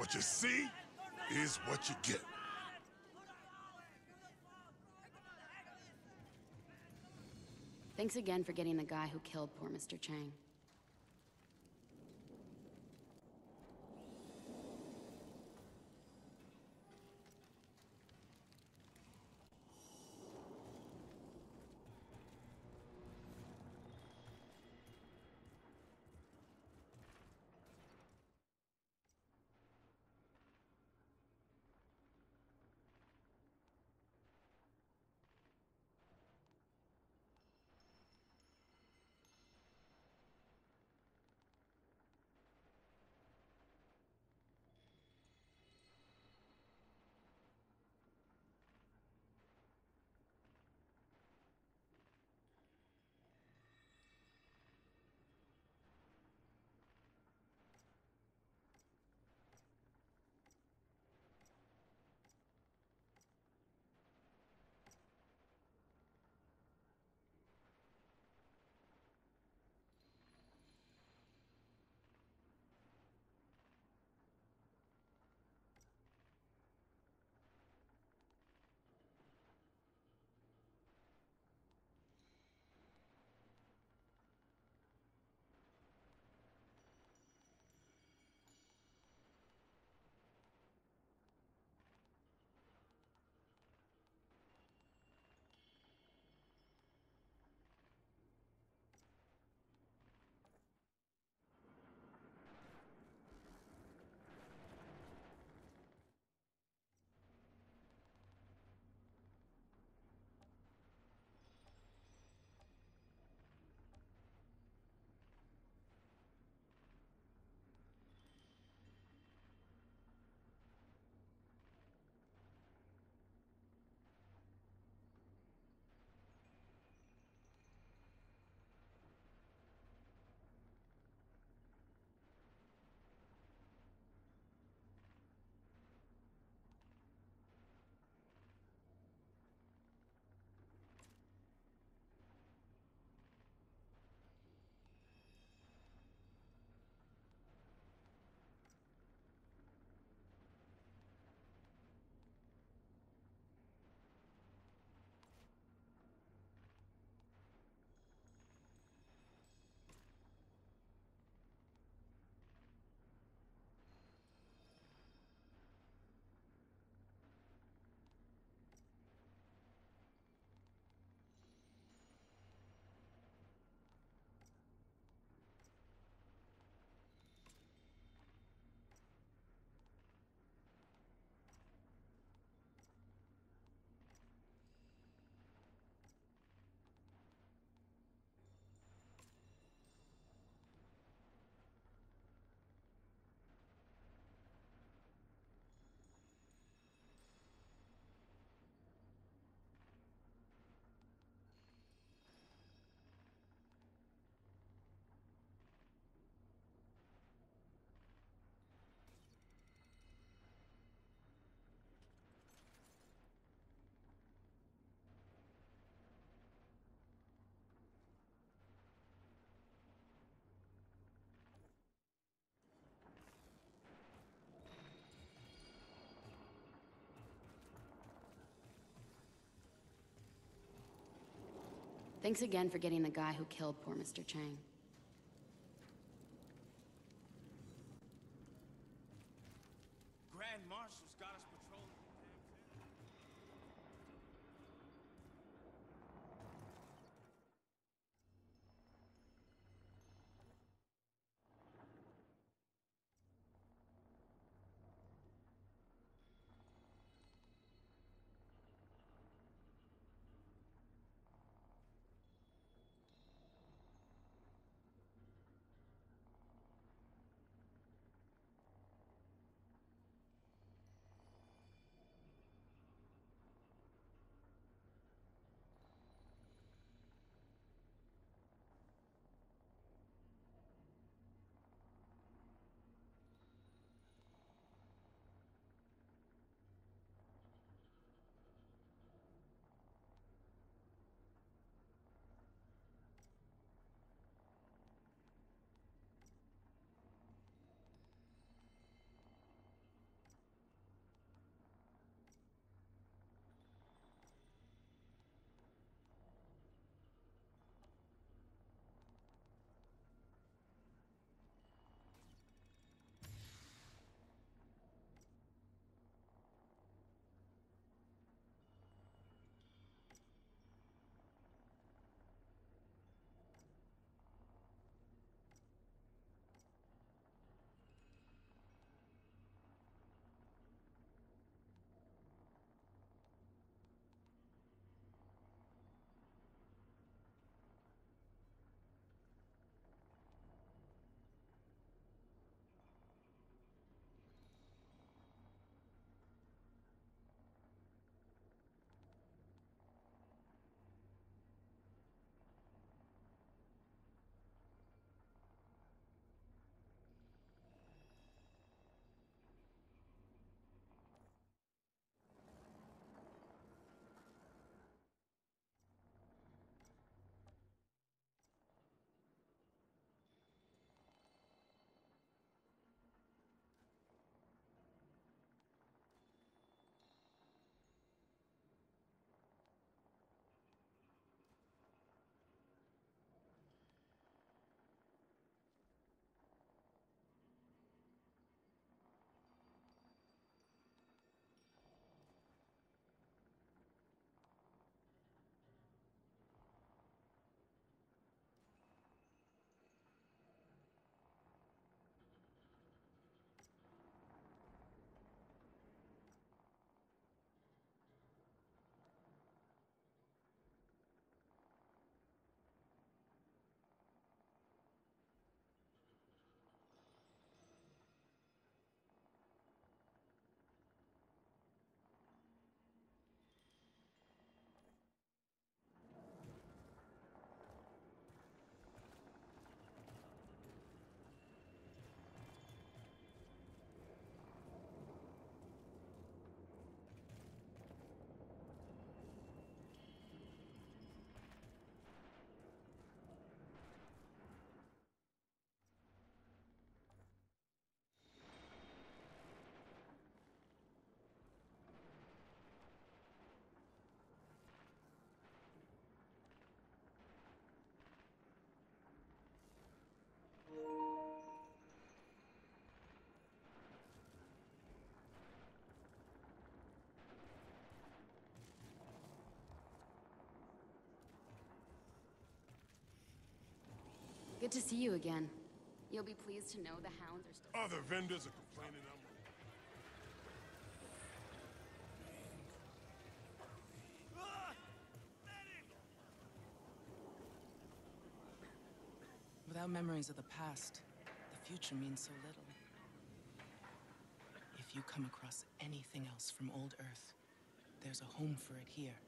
What you see is what you get. Thanks again for getting the guy who killed poor Mr. Chang. Thanks again for getting the guy who killed poor Mr. Chang. Good to see you again. You'll be pleased to know the hounds are still. Other vendors are complaining I'm... Without memories of the past, the future means so little. If you come across anything else from old Earth, there's a home for it here.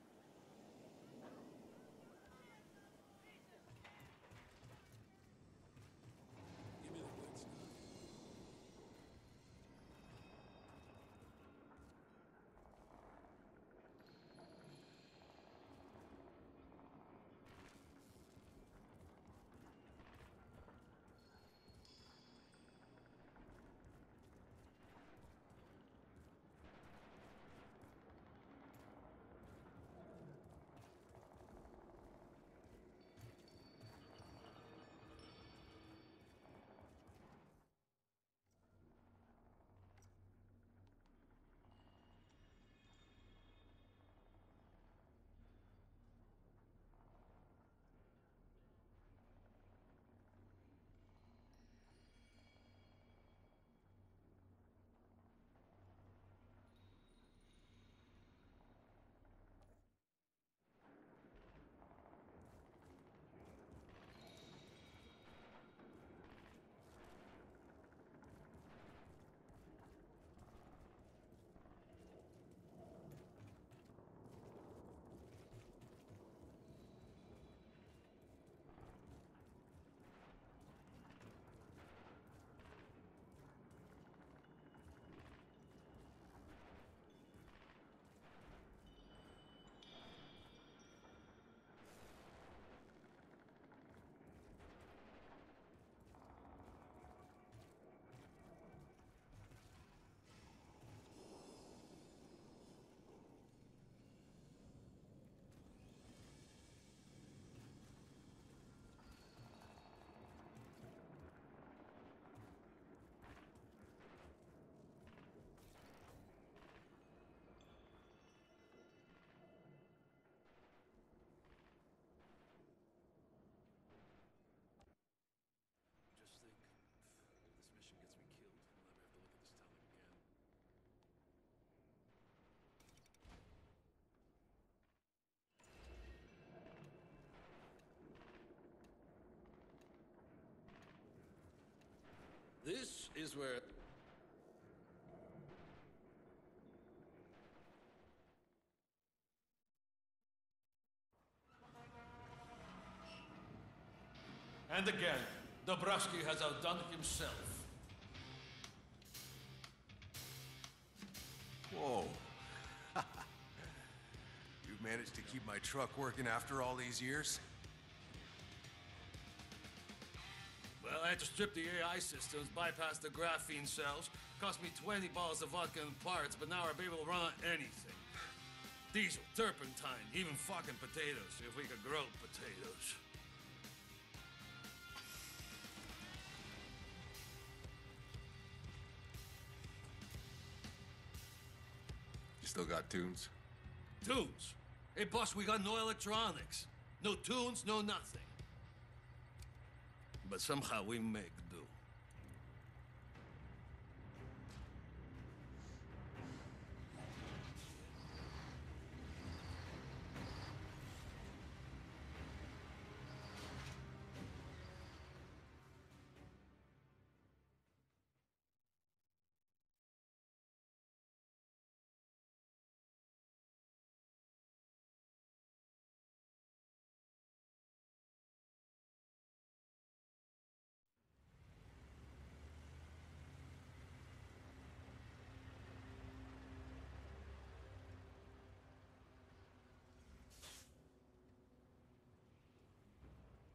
Is where. And again, Dobrowski has outdone himself. Whoa. You've managed to keep my truck working after all these years? Well, I had to strip the AI systems, bypass the graphene cells. Cost me 20 bottles of vodka and parts, but now I'll be able to run on anything. Diesel, turpentine, even fucking potatoes, if we could grow potatoes. You still got tunes? Tunes. Hey, boss, we got no electronics. No tunes, no nothing. But somehow we make do.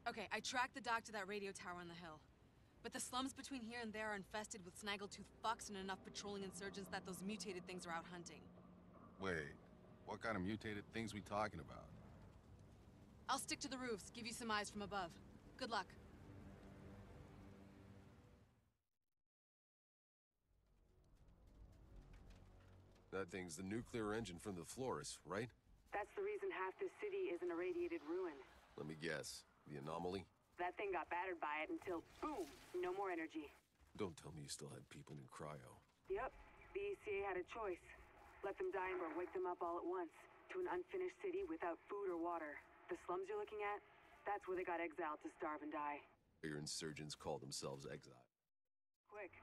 Okay, I tracked the dock to that radio tower on the hill. But the slums between here and there are infested with snaggletooth fucks and enough patrolling insurgents that those mutated things are out hunting. Wait, what kind of mutated things we talking about? I'll stick to the roofs, give you some eyes from above. Good luck. That thing's the nuclear engine from the Flores, right? That's the reason half this city is an irradiated ruin. Let me guess. The anomaly? That thing got battered by it until, boom, no more energy. Don't tell me you still had people in cryo. Yep, the ECA had a choice. Let them die or wake them up all at once to an unfinished city without food or water. The slums you're looking at, that's where they got exiled to starve and die. Your insurgents call themselves exile. Quick.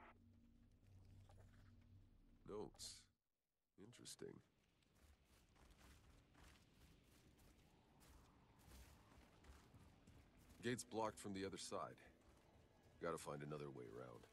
Notes. Interesting. Gate's blocked from the other side. Gotta find another way around.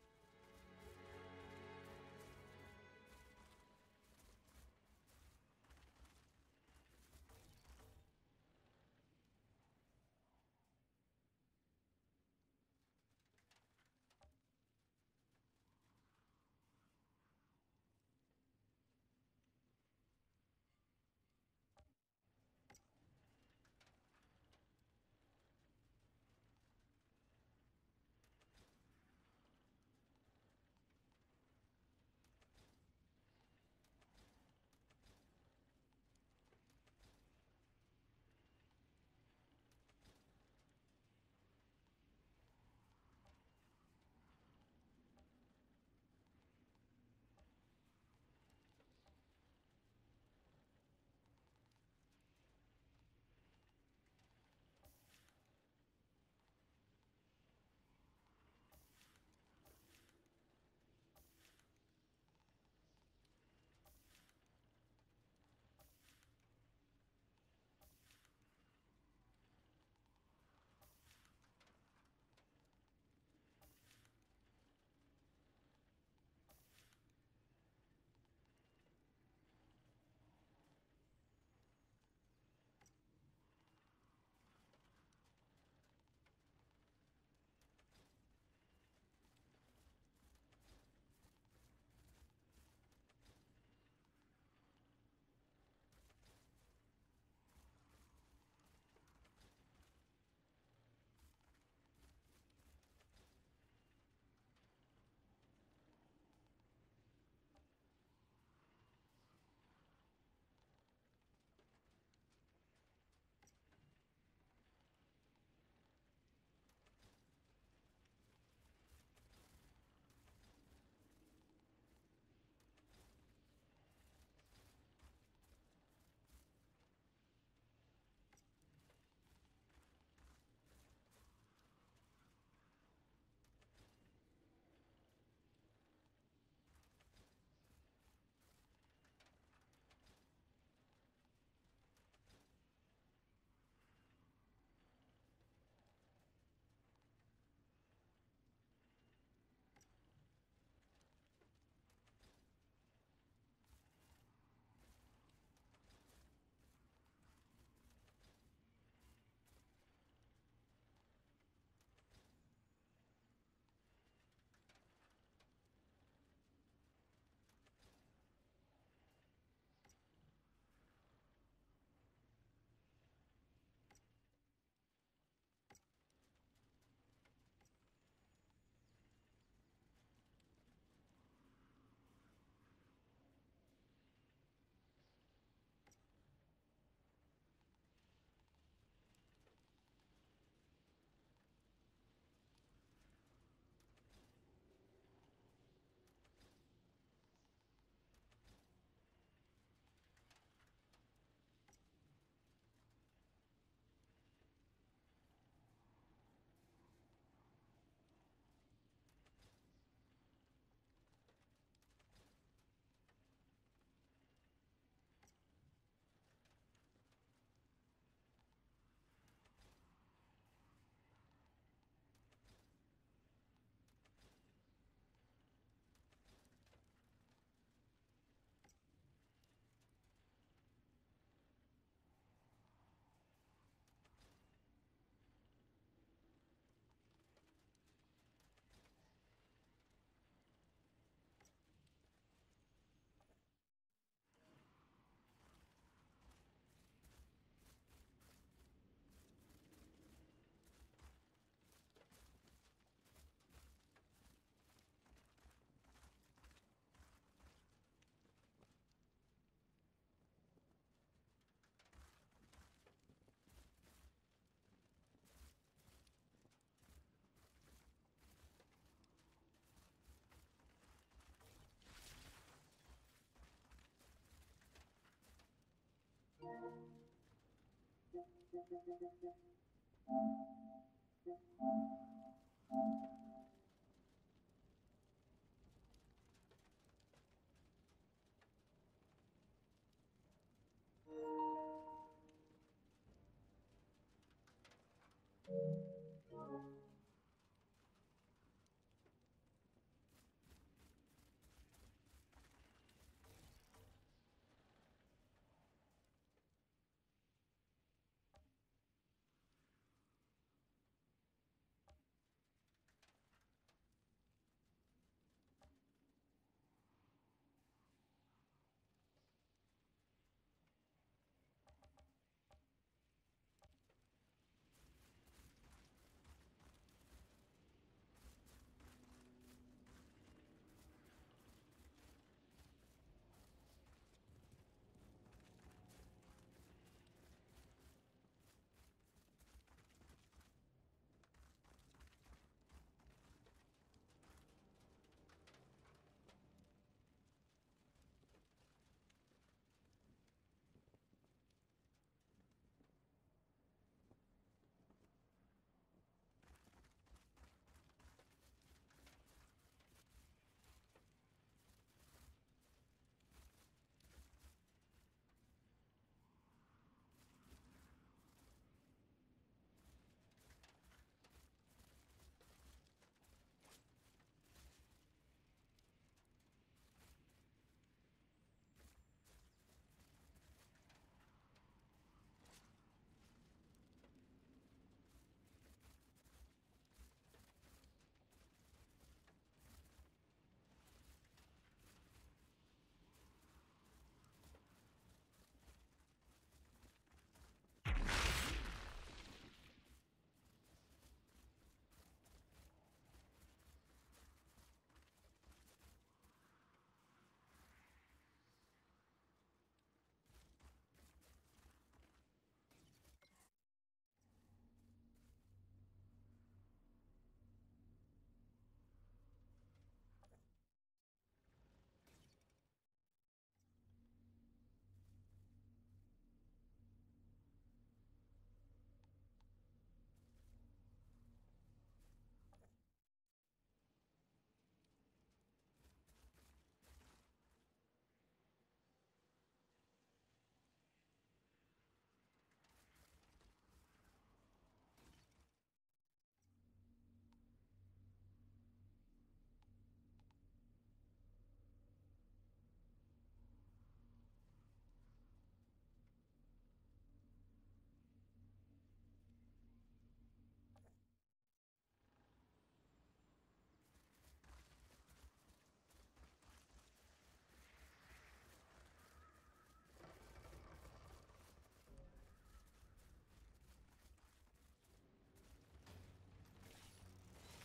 Thank you.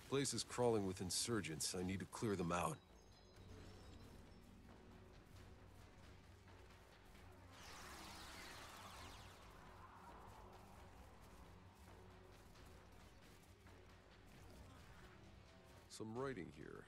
Place is crawling with insurgents. I need to clear them out. Some writing here.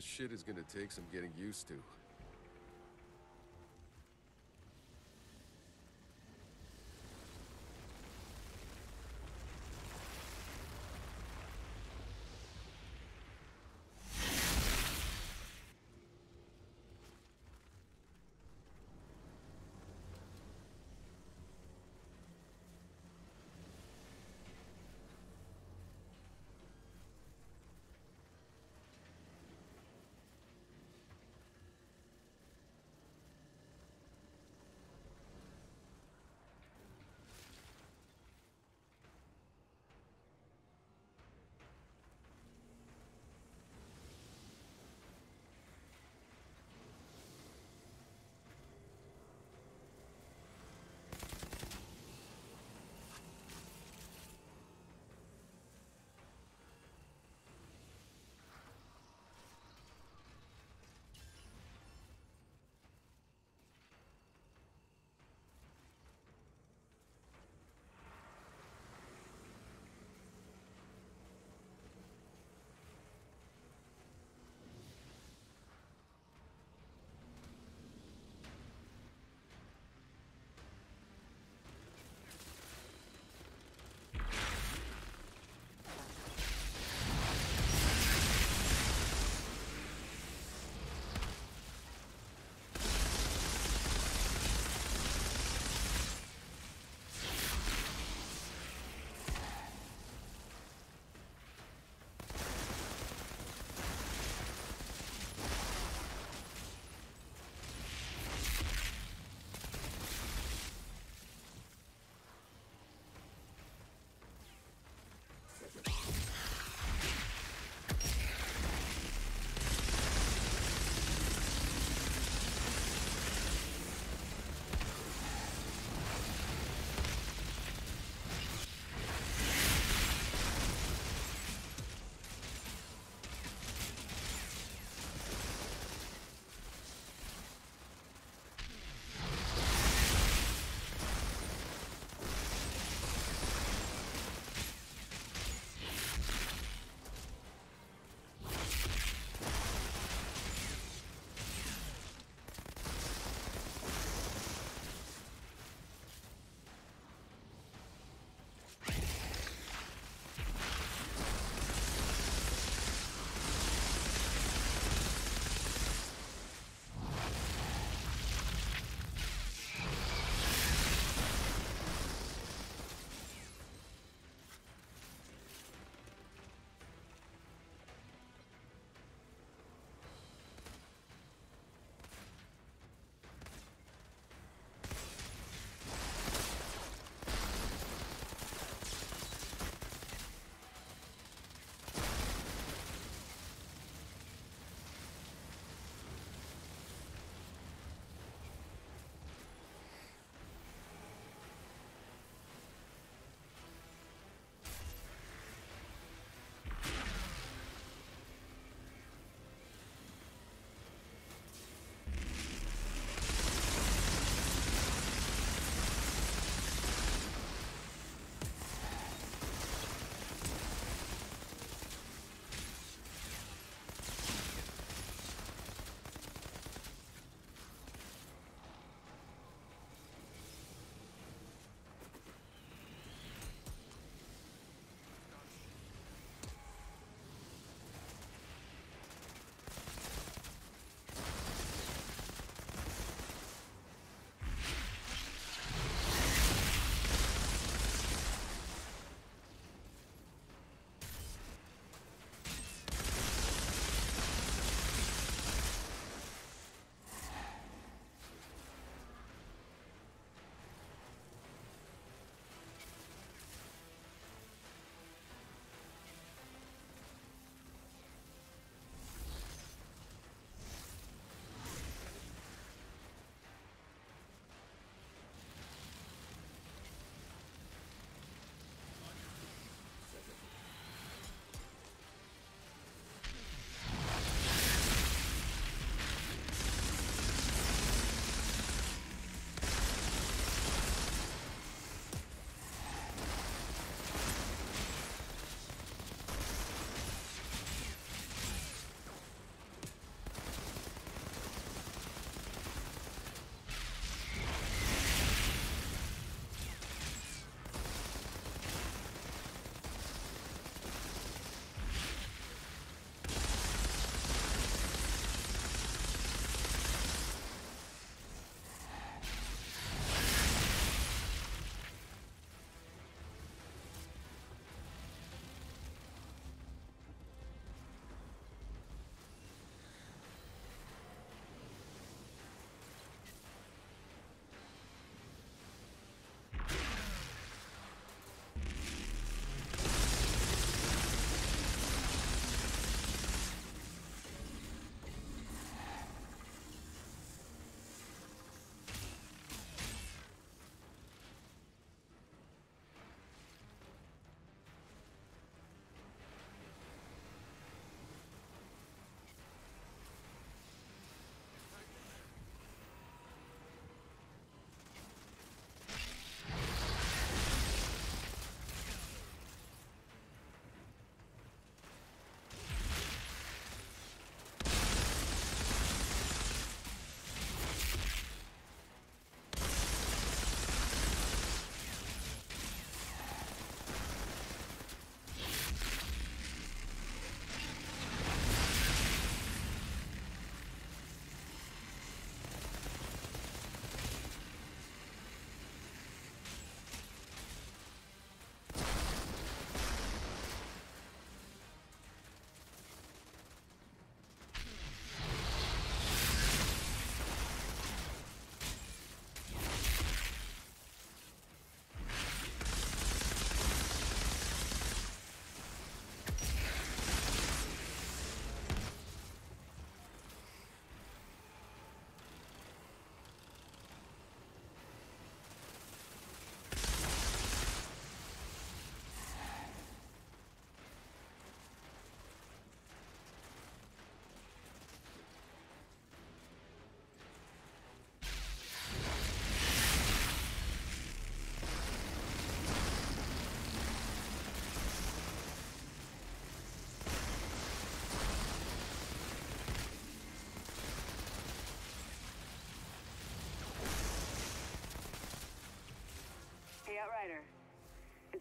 This shit is gonna take some getting used to.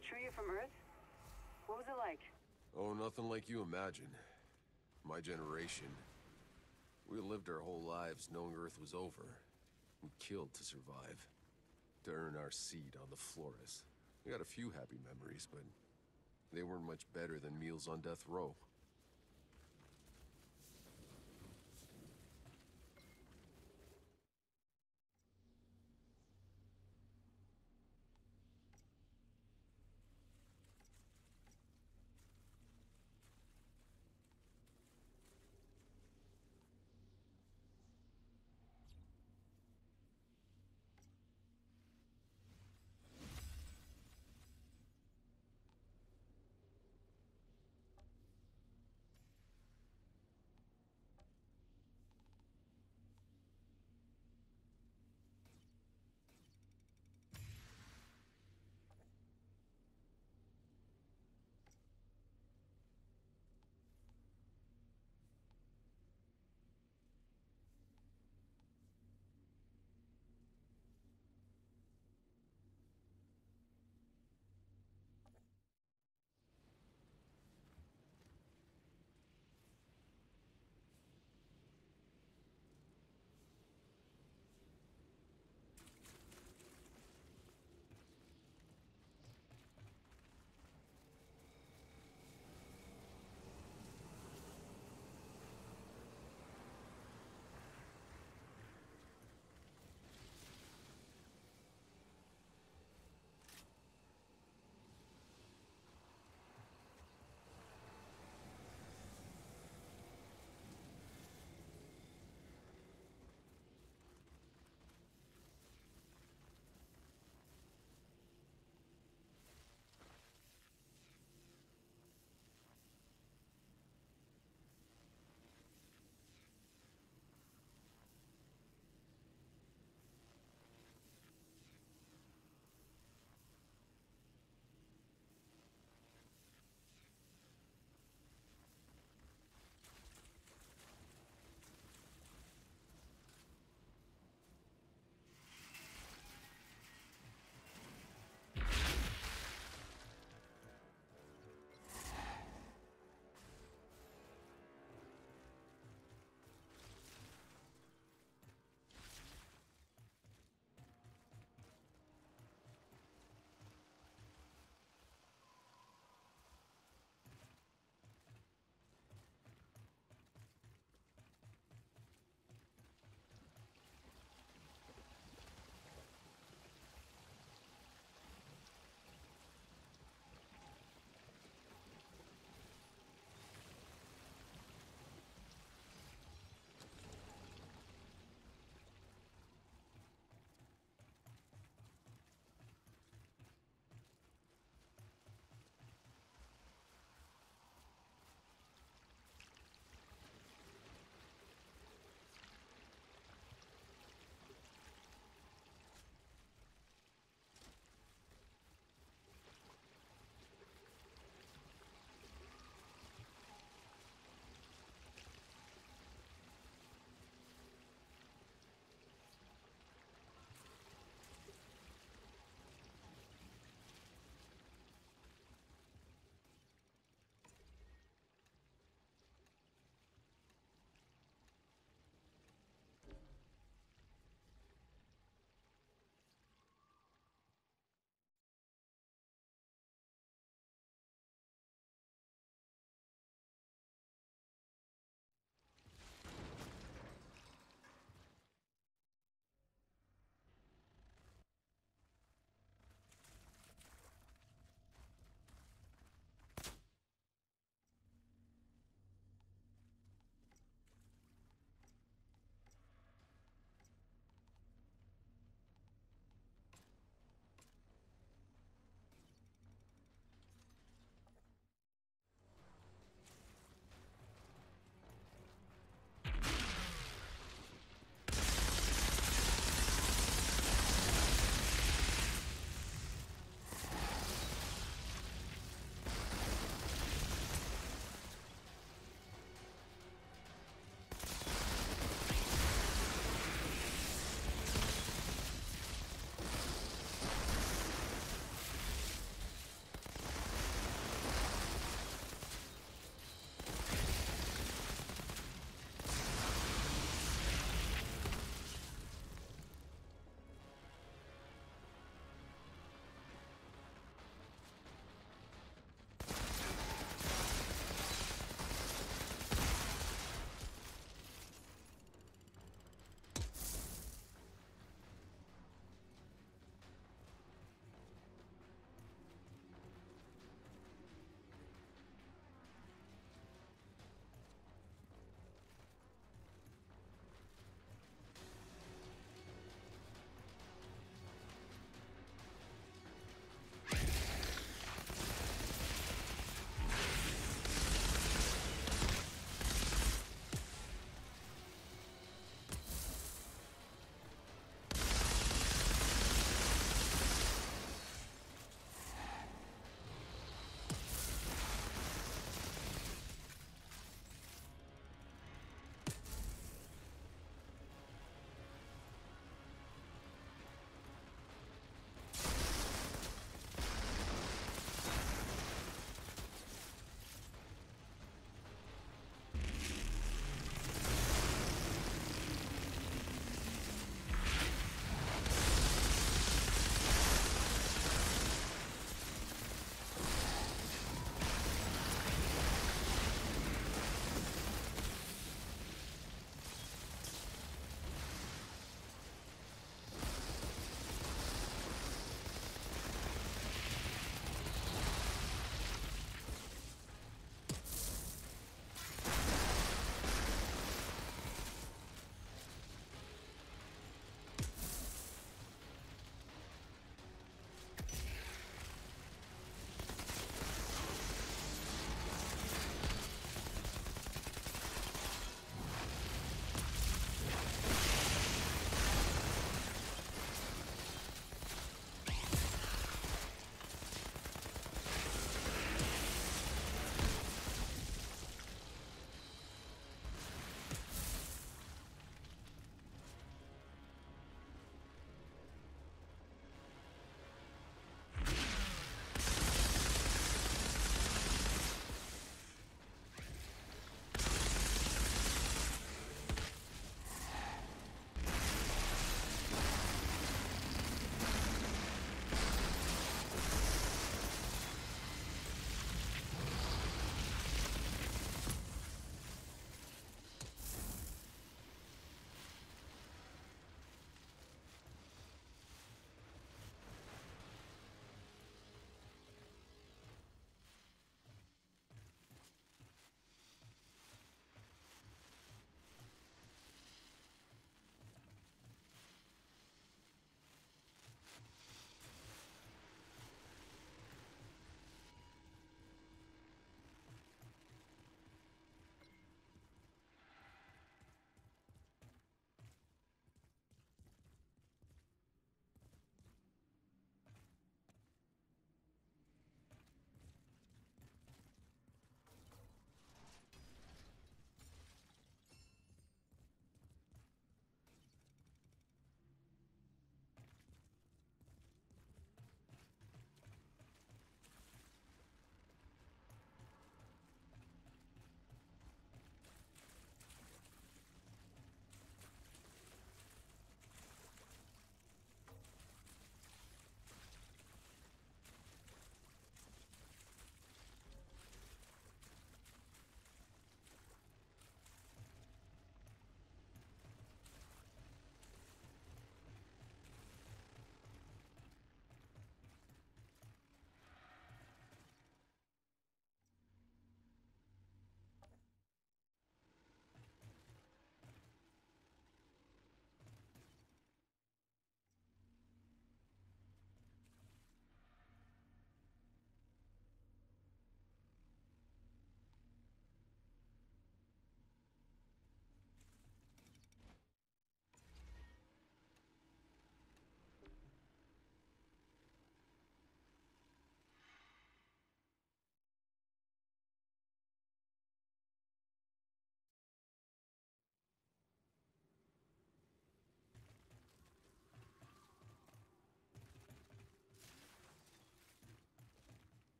True you're from Earth? What was it like? Oh, nothing like you imagine. My generation. We lived our whole lives knowing Earth was over. We killed to survive. To earn our seat on the Flores. We got a few happy memories, but they weren't much better than meals on death row.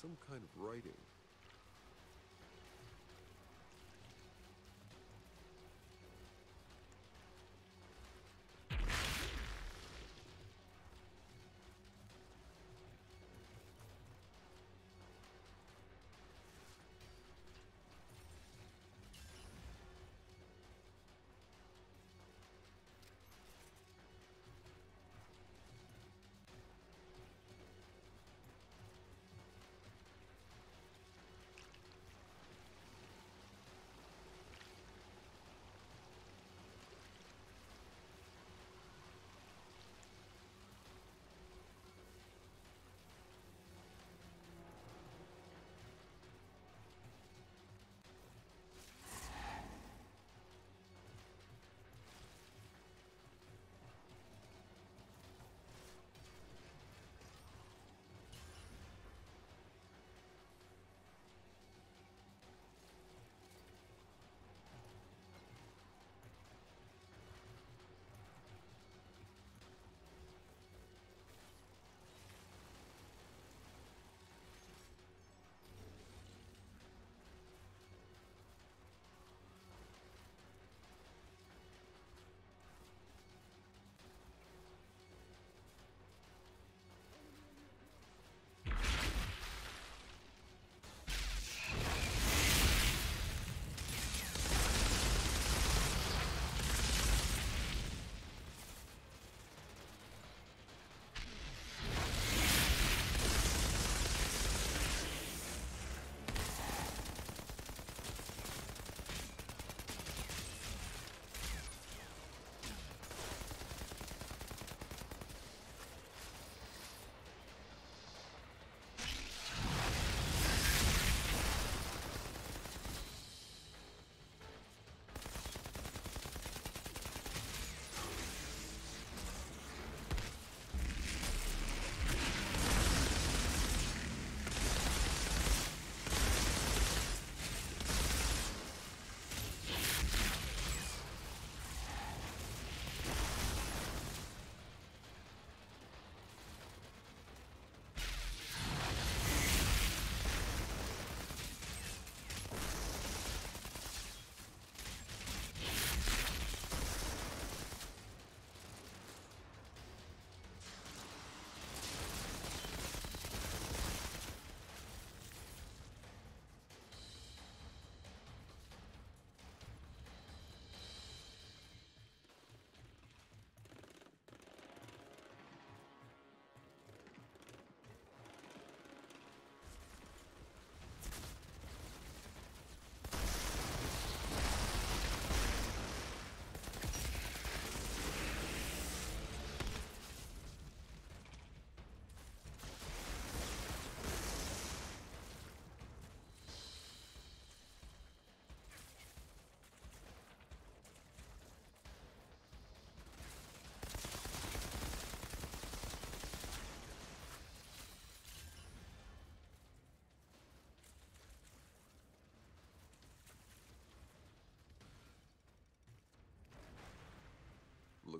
Some kind of writing.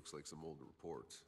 Looks like some old reports.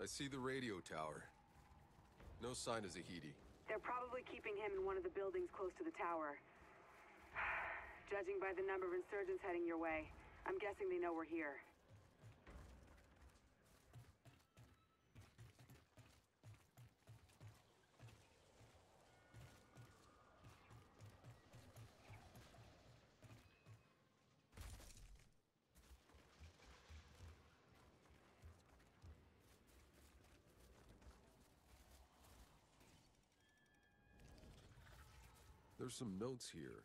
I see the radio tower. No sign of Zahidi. They're probably keeping him in one of the buildings close to the tower. Judging by the number of insurgents heading your way, I'm guessing they know we're here. There's some notes here.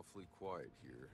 Awfully quiet here.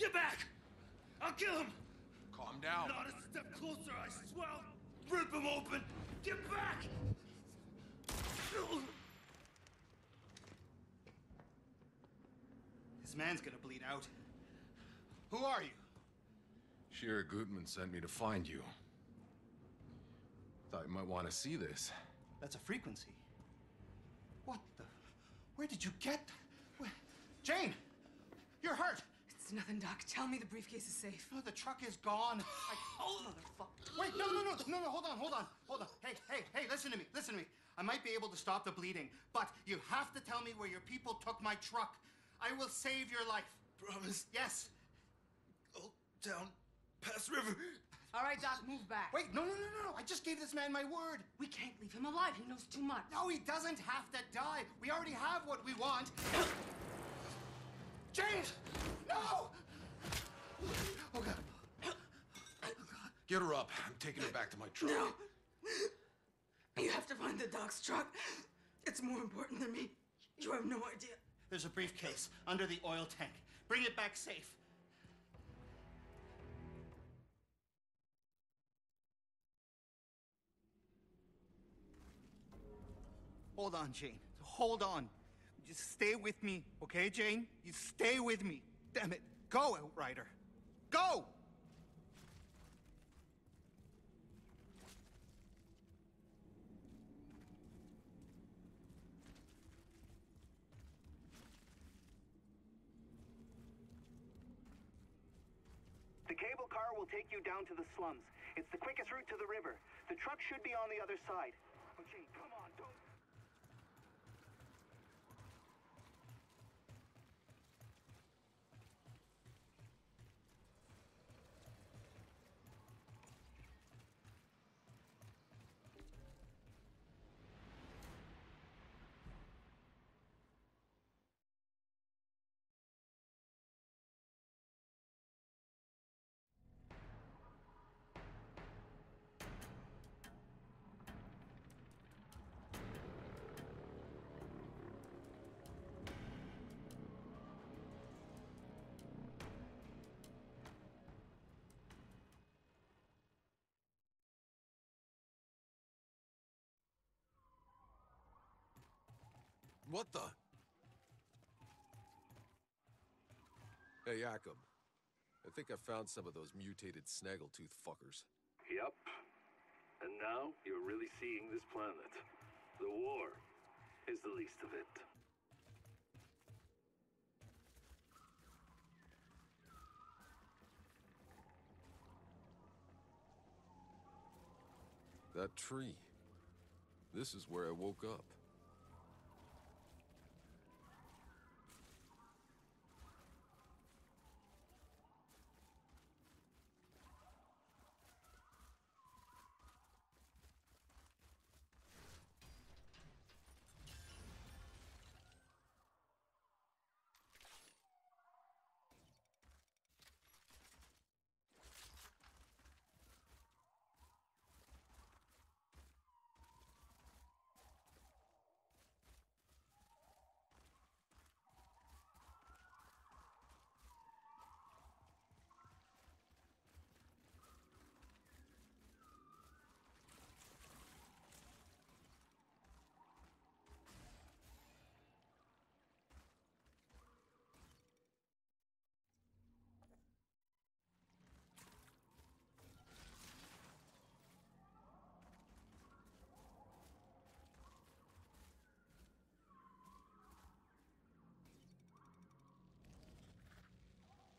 Get back! I'll kill him! Calm down. Not a step closer, I swear I'll rip him open! Get back! This man's gonna bleed out. Who are you? Shira Gutman sent me to find you. Thought you might want to see this. That's a frequency. What the? Where did you get? Where? Jane! You're hurt! It's nothing, Doc. Tell me the briefcase is safe. No, the truck is gone. I... Oh, motherfucker. Wait, no, no, no, no, no, hold on, hold on, hold on. Hey, hey, hey, listen to me, listen to me. I might be able to stop the bleeding, but you have to tell me where your people took my truck. I will save your life. Promise. Yes. Go down past river. All right, Doc, move back. Wait, no, no, no, no, no. I just gave this man my word. We can't leave him alive. He knows too much. No, he doesn't have to die. We already have what we want. James! No! Oh, God. Get her up. I'm taking her back to my truck. No. You have to find the Doc's truck. It's more important than me. You have no idea. There's a briefcase under the oil tank. Bring it back safe. Hold on, Jane. Hold on. Just stay with me, okay, Jane? You stay with me. Damn it. Go, Outrider. Go! The cable car will take you down to the slums. It's the quickest route to the river. The truck should be on the other side. Oh, Jane, come on, don't. What the? Hey, Jakub. I think I found some of those mutated snaggletooth fuckers. Yep. And now you're really seeing this planet. The war is the least of it. That tree. This is where I woke up.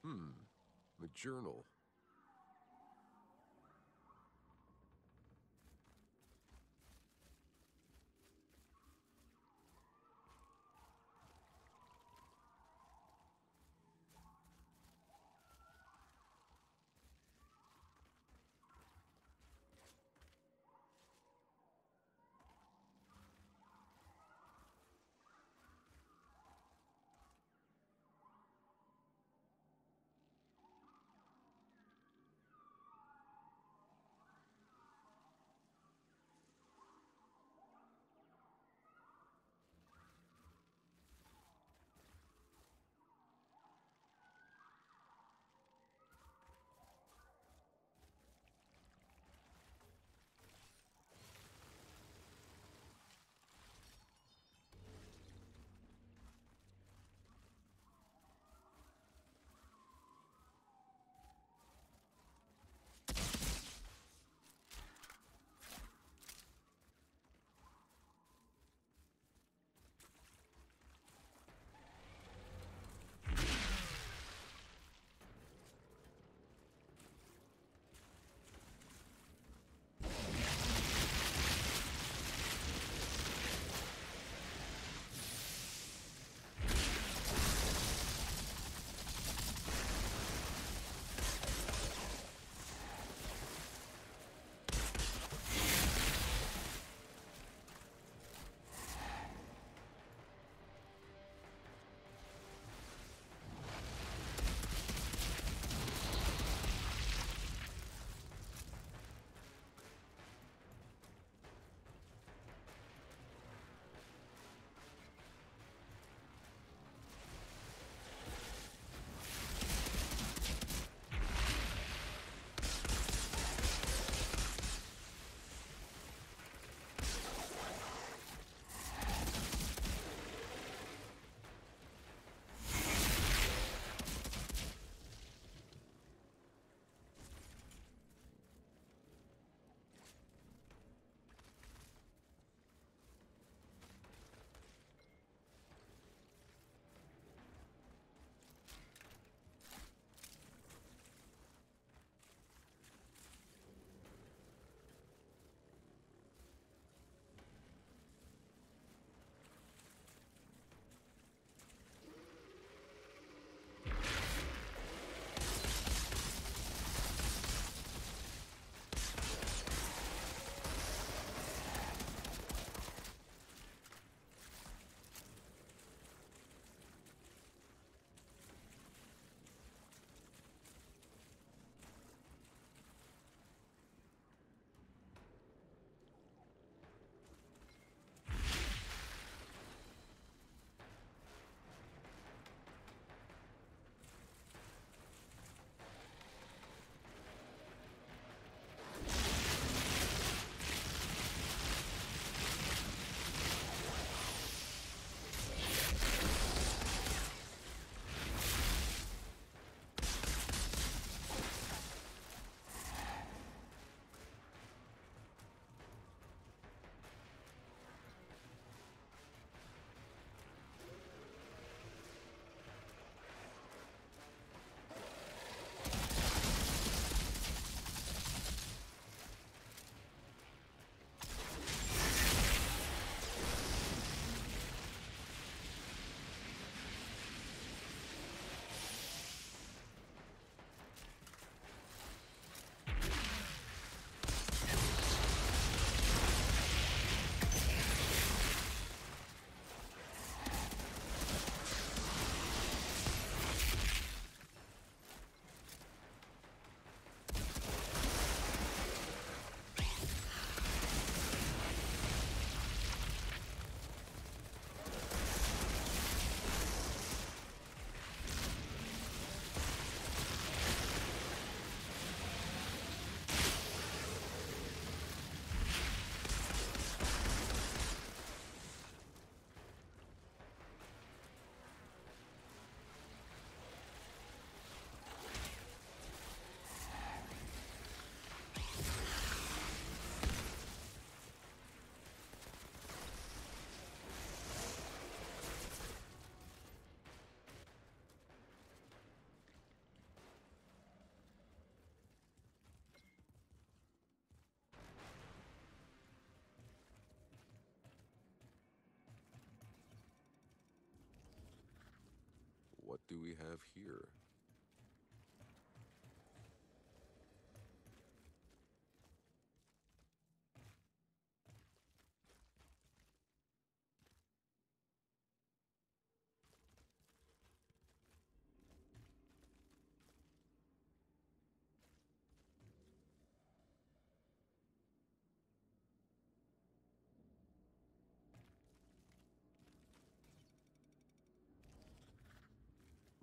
Hmm. A journal. Do we have here?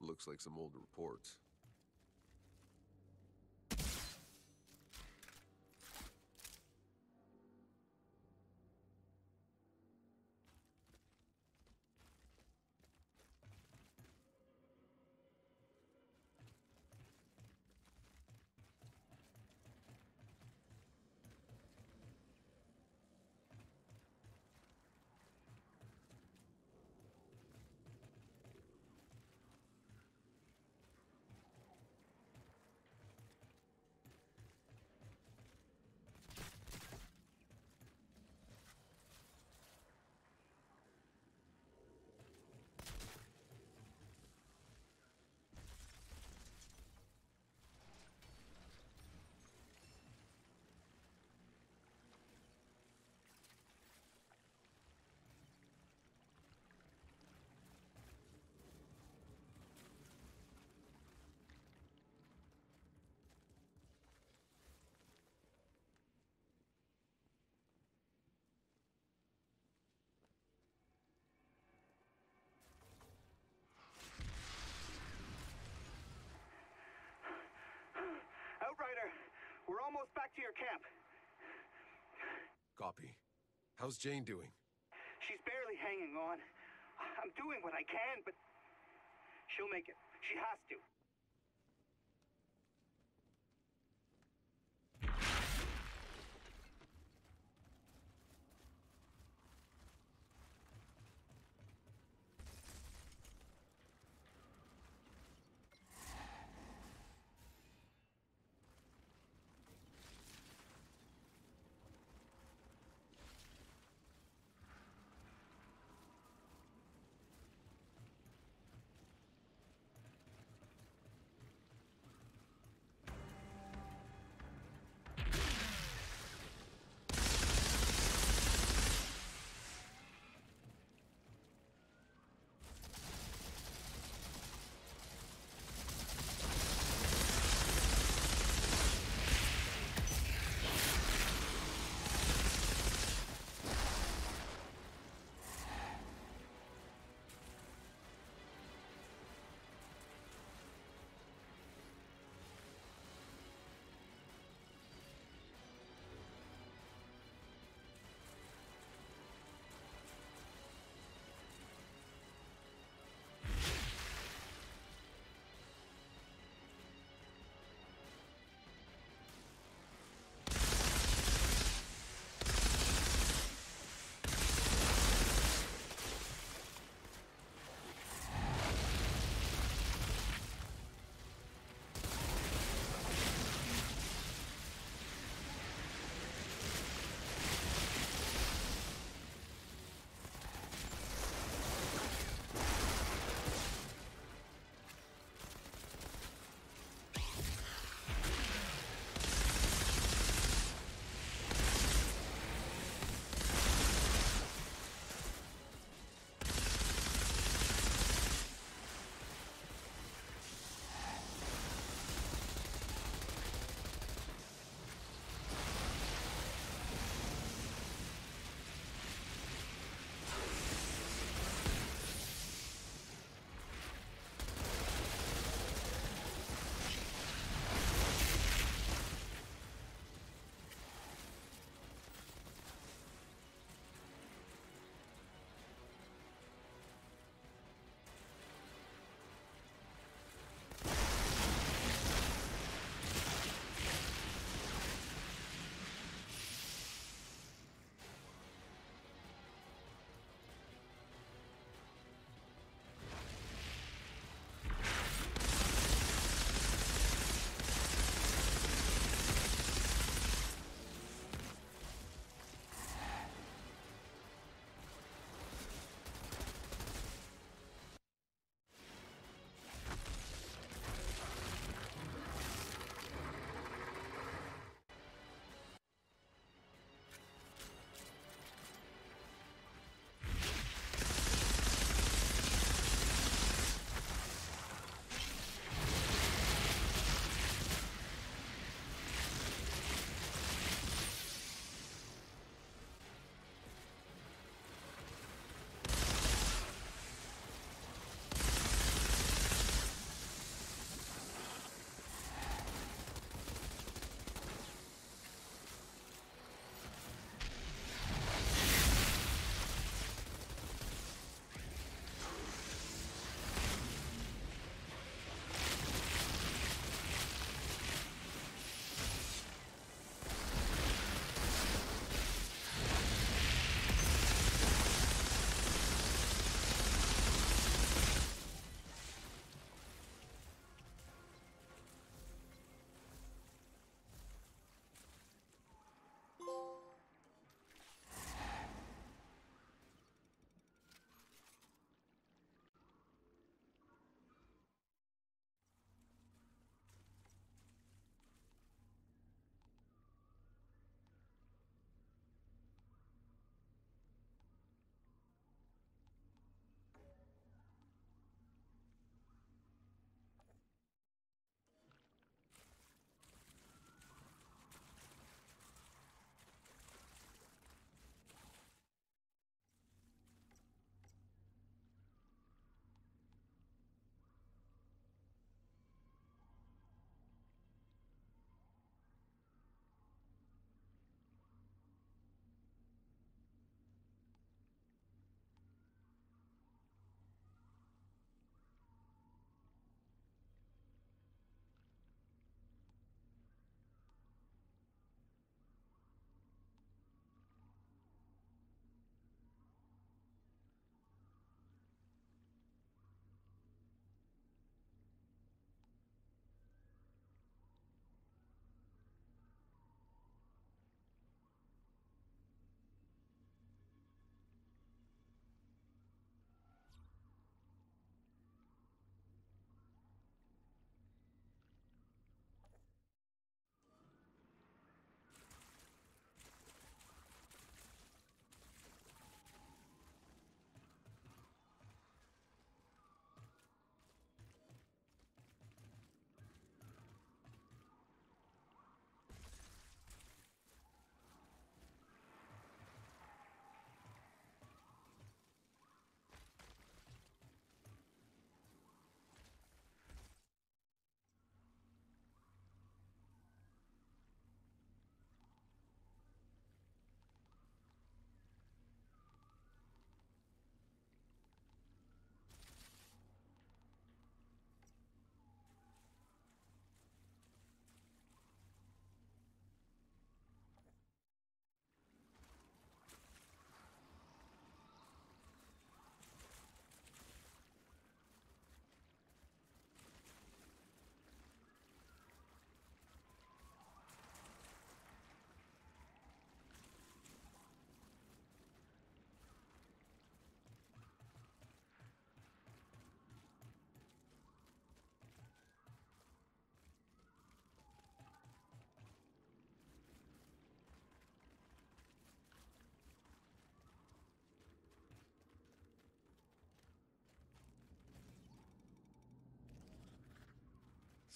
Looks like some old reports. Outrider, we're almost back to your camp. Copy. How's Jane doing? She's barely hanging on. I'm doing what I can, but she'll make it. She has to.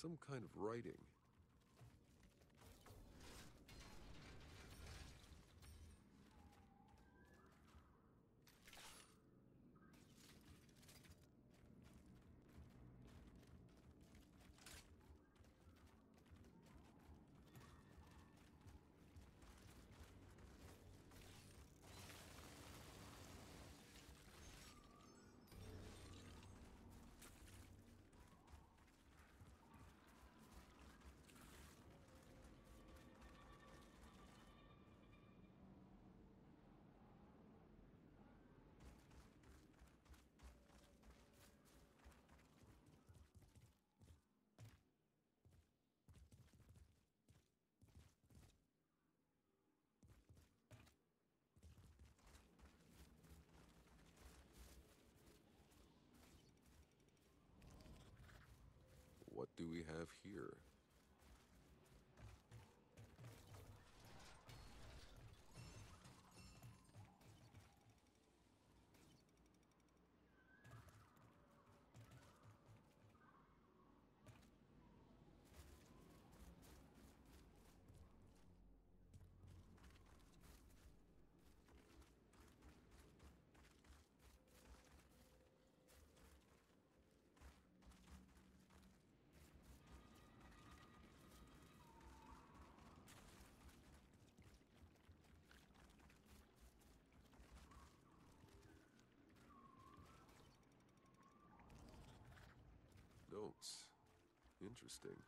Some kind of writing. What do have here? Interesting.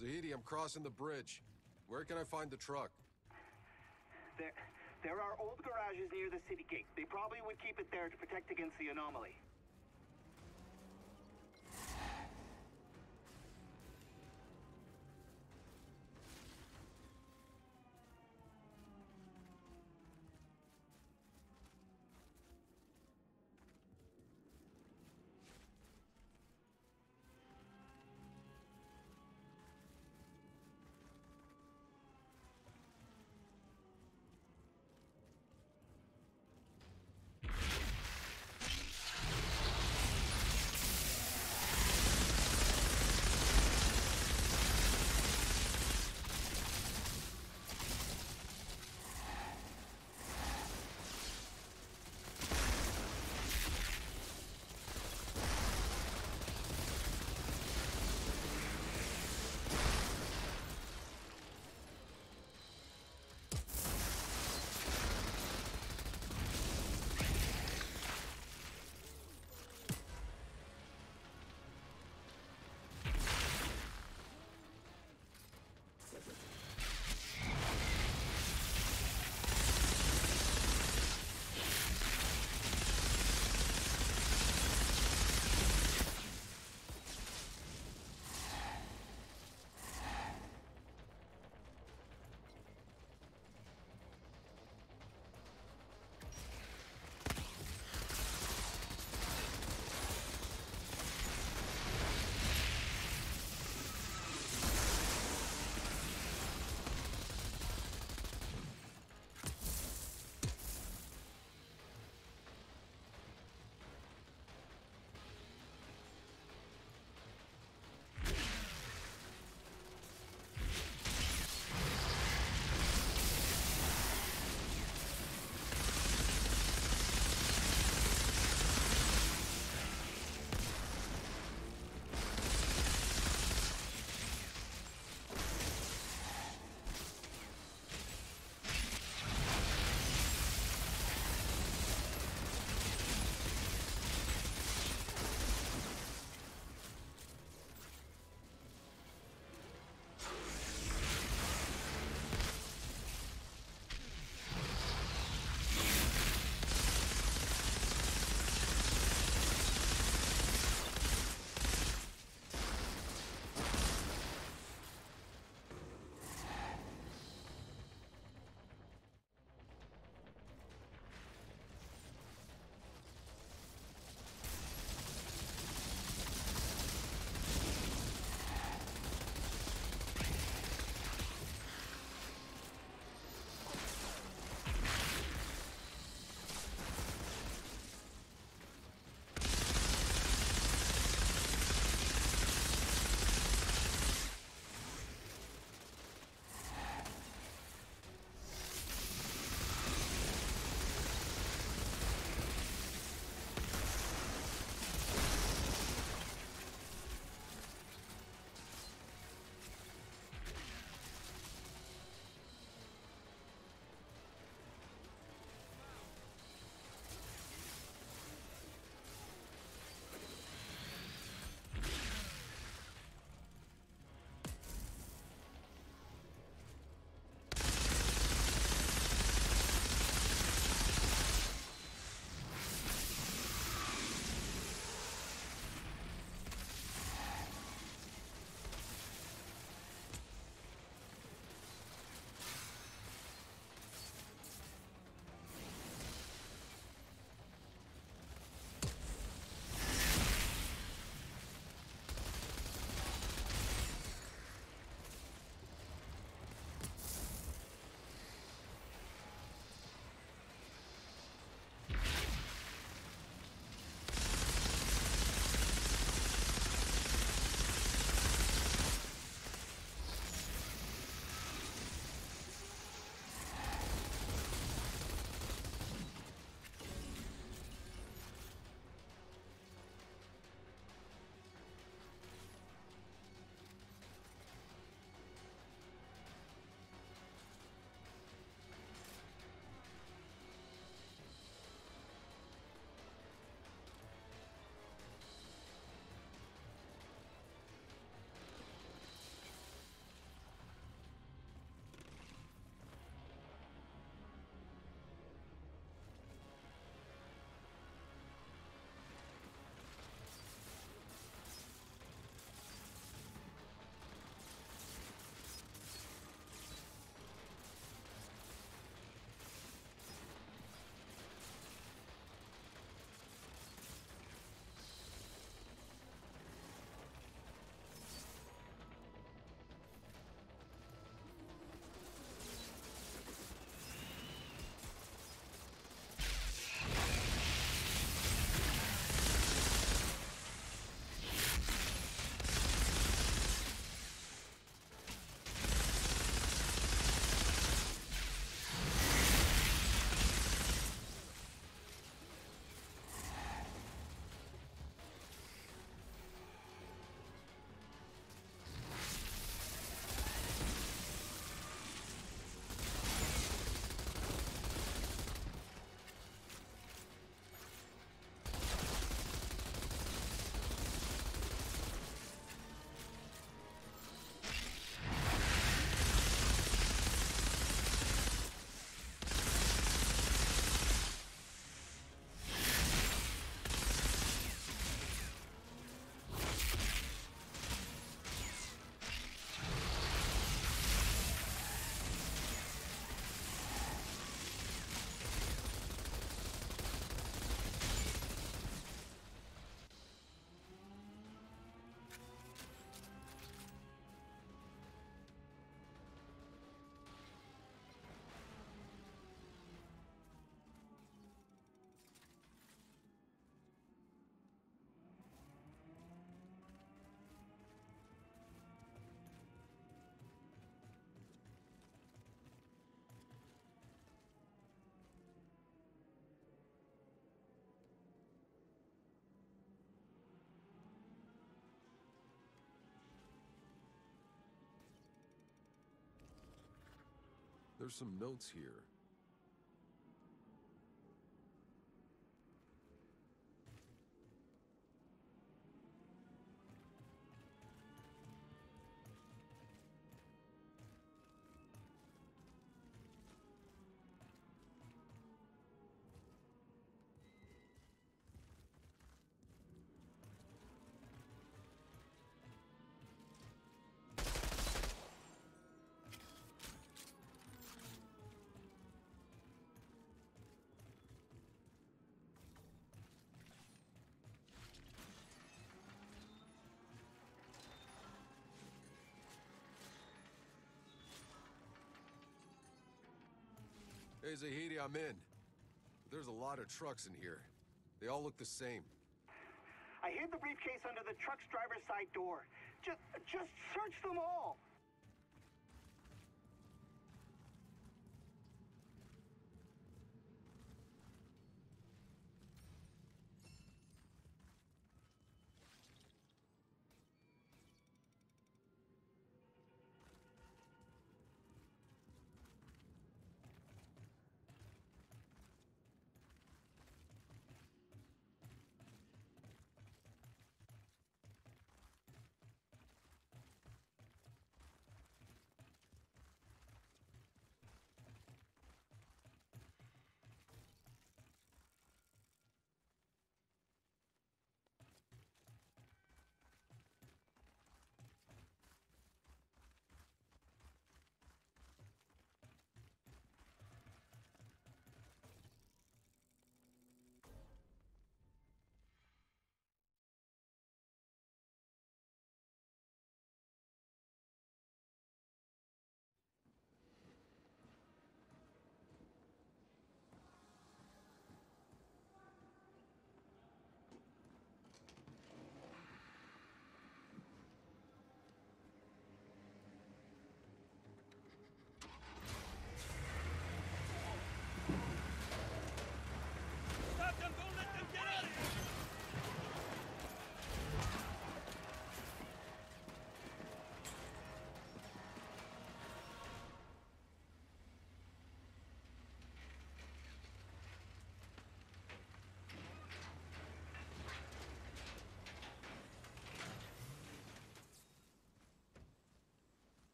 Zahedi, I'm crossing the bridge. Where can I find the truck? There, there are old garages near the city gate. They probably would keep it there to protect against the anomaly. There's some notes here. Hey, Zahedi, I'm in. There's a lot of trucks in here. They all look the same. I hid the briefcase under the truck's driver's side door. Just, just search them all.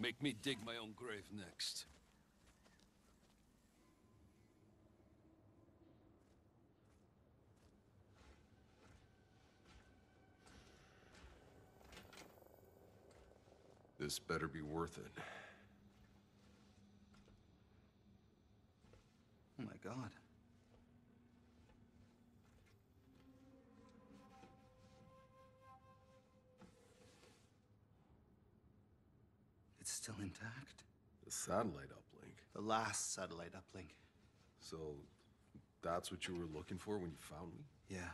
Make me dig my own grave next. This better be worth it. Last satellite uplink. So, that's what you were looking for when you found me? Yeah.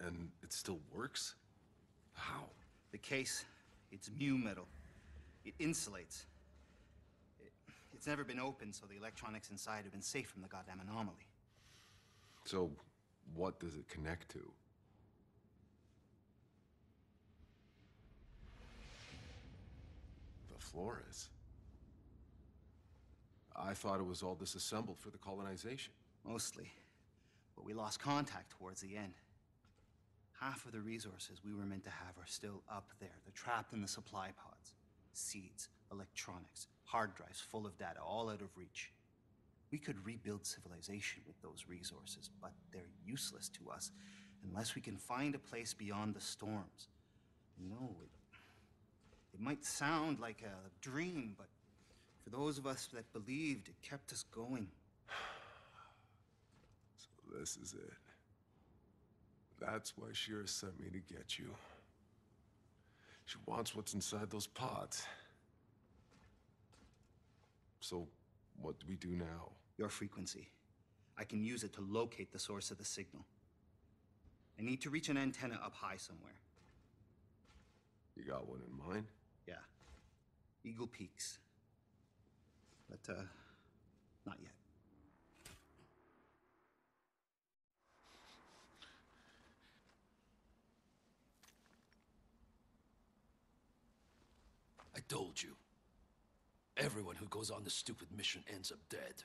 And it still works? How? The case, it's mu metal. It insulates. It, it's never been opened, so the electronics inside have been safe from the goddamn anomaly. So, what does it connect to? The Flores. I thought it was all disassembled for the colonization. Mostly. But we lost contact towards the end. Half of the resources we were meant to have are still up there. They're trapped in the supply pods. Seeds, electronics, hard drives full of data, all out of reach. We could rebuild civilization with those resources, but they're useless to us unless we can find a place beyond the storms. No, it, it might sound like a dream, but for those of us that believed, it kept us going. So this is it. That's why Shira sent me to get you. She wants what's inside those pods. So, what do we do now? Your frequency. I can use it to locate the source of the signal. I need to reach an antenna up high somewhere. You got one in mind? Yeah. Eagle Peaks. But, uh, not yet. I told you. Everyone who goes on this stupid mission ends up dead.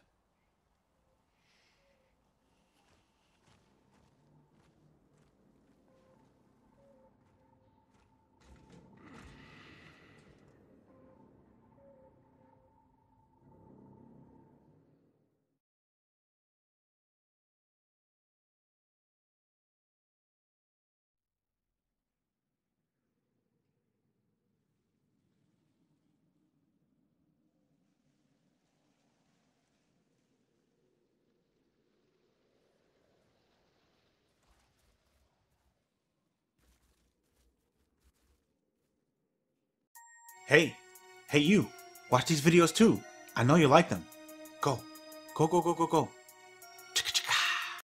Hey, hey you, watch these videos too. I know you like them. Go, go, go, go, go, go.